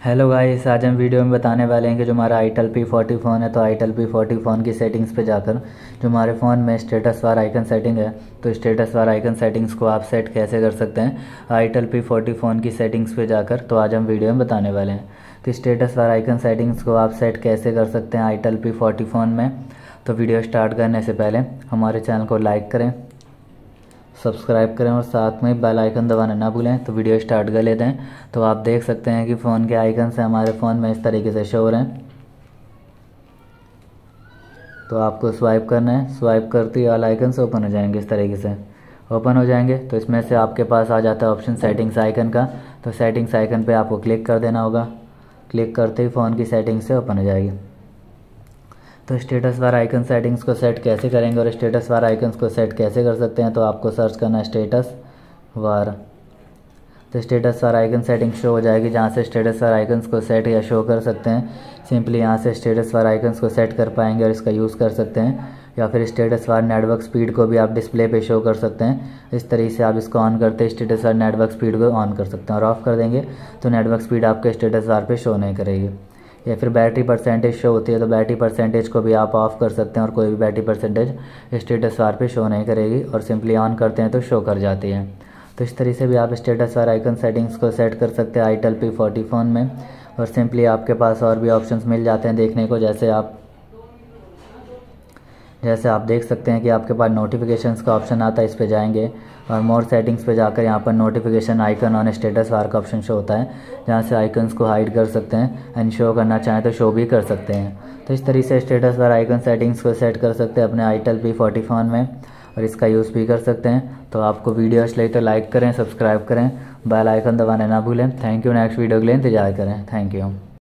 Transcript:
Hello guys आज हम video में बताने वाले हैं कि जो हमारा आईटेल पी फोर्टी फ़ोन है तो आईटेल पी फोर्टी फ़ोन की सेटिंग्स पे जाकर जो हमारे फ़ोन में स्टेटस वार आइकन सेटिंग है तो स्टेटस वार आइकन सेटिंग्स को आप सेट कैसे कर सकते हैं? आईटेल पी फोर्टी फ़ोन की सेटिंग्स पे जाकर तो आज हम वीडियो में बताने वाले हैं। तो स्टेटस वार आइकन सेटिंग्स को आप सेट कैसे कर सकते हैं आईटेल पी फोर्टी फ़ोन में? तो वीडियो स्टार्ट करने से पहले हमारे चैनल को लाइक करें। सब्सक्राइब करें और साथ में बेल आइकन दबाना ना भूलें तो वीडियो स्टार्ट कर लेते हैं। तो आप देख सकते हैं कि फ़ोन के आइकन से हमारे फ़ोन में इस तरीके से शो हो रहे हैं। तो आपको स्वाइप करना है। स्वाइप करते ही ऑल आइकन से ओपन हो जाएँगे इस तरीके से। ओपन हो जाएँगे तो इसमें से आपके पास आ जाता है ऑप्शन सेटिंग्स आइकन का। तो सेटिंग्स आइकन पे आपको क्लिक कर देना होगा। क्लिक करते ही फ़ोन की सेटिंग से ओपन हो जाएगी। तो स्टेटस बार आइकन सेटिंग्स को सेट कैसे करेंगे और स्टेटस बार आइकन्स को सेट कैसे कर सकते हैं तो आपको सर्च करना है स्टेटस वार तो status bar icon setting show हो जाएगी, जहाँ से स्टेटस वार आइकन्स को सेट या शो कर सकते हैं। सिंपली यहाँ से स्टेटस वार आइकन्स को सेट कर पाएँगे और इसका यूज़ कर सकते हैं। या फिर स्टेटस वार नेटवर्क स्पीड को भी आप डिस्प्ले पे शो कर सकते हैं। इस तरीके से आप इसको ऑन करते स्टेटस वार नेटवर्क स्पीड को ऑन कर सकते हैं और ऑफ़ कर देंगे तो नेटवर्क स्पीड आपके स्टेटस वार पे शो नहीं करेगी। या फिर बैटरी परसेंटेज शो होती है तो बैटरी परसेंटेज को भी आप ऑफ़ कर सकते हैं और कोई भी बैटरी परसेंटेज स्टेटस बार पे शो नहीं करेगी और सिंपली ऑन करते हैं तो शो कर जाती है। तो इस तरीके से भी आप स्टेटस बार आइकन सेटिंग्स को सेट कर सकते हैं आईटेल पी फोर्टी फ़ोन में और सिंपली आपके पास और भी ऑप्शंस मिल जाते हैं देखने को, जैसे आप जैसे आप देख सकते हैं कि आपके पास नोटिफिकेशंस का ऑप्शन आता है, इस पर जाएँगे। और मोर सेटिंग्स पे जाकर यहाँ पर notification icon on status bar का ऑप्शन शो होता है, जहाँ से आइकन्स को हाइड कर सकते हैं एंड शो करना चाहें तो शो भी कर सकते हैं। तो इस तरीके से स्टेटस बार आइकन सेटिंग्स को सेट कर सकते हैं अपने आईटेल पी फोर्टी फ़ोन में और इसका यूज़ भी कर सकते हैं। तो आपको वीडियो अच्छी लगी तो लाइक करें सब्सक्राइब करें बेल आइकन दबाने ना भूलें। थैंक यू नेक्स्ट वीडियो के लिए इंतज़ार करें। Thank you